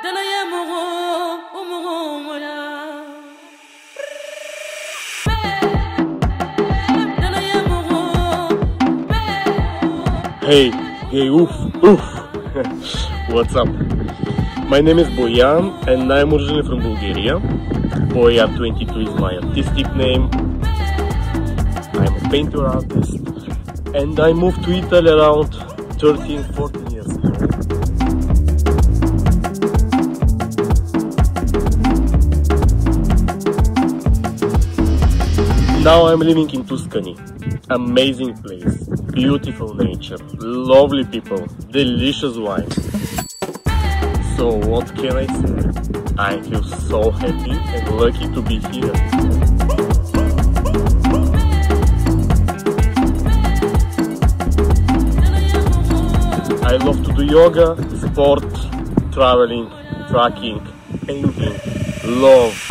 Hey, hey, oof, oof. What's up? My name is Boyan and I'm originally from Bulgaria. Boyan 22 is my artistic name. I'm a painter artist and I moved to Italy around 13, 14 years ago. Now I'm living in Tuscany. Amazing place, beautiful nature, lovely people, delicious wine. So what can I say? I feel so happy and lucky to be here. I love to do yoga, sport, traveling, trekking, painting, love.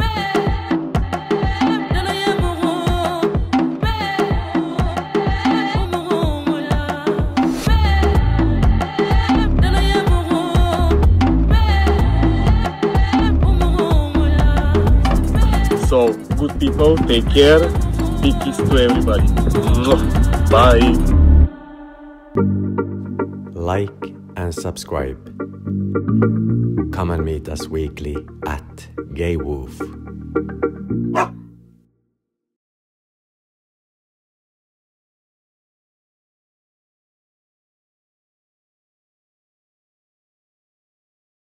So, good people, take care. Big kiss to everybody. Bye. Like and subscribe. Come and meet us weekly at GayWoof.